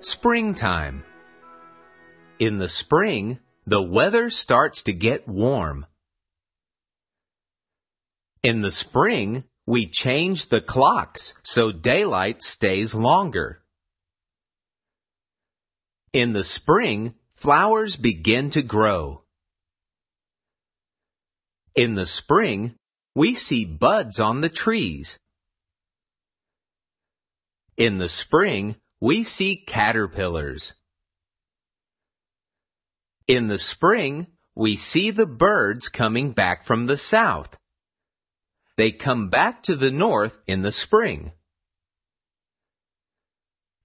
Springtime. In the spring, the weather starts to get warm. In the spring, we change the clocks so daylight stays longer. In the spring, flowers begin to grow. In the spring, we see buds on the trees. In the spring, we see caterpillars. In the spring, we see the birds coming back from the south. They come back to the north in the spring.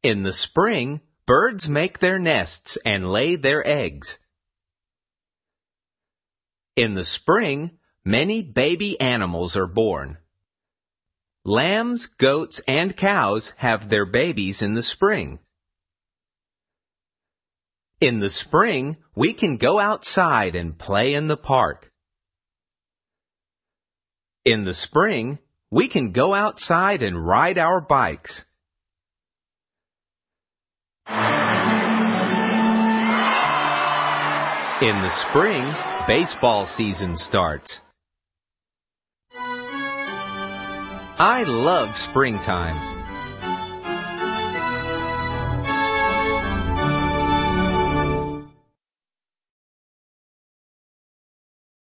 In the spring, birds make their nests and lay their eggs. In the spring, many baby animals are born. Lambs, goats, and cows have their babies in the spring. In the spring, we can go outside and play in the park. In the spring, we can go outside and ride our bikes. In the spring, baseball season starts. I love springtime.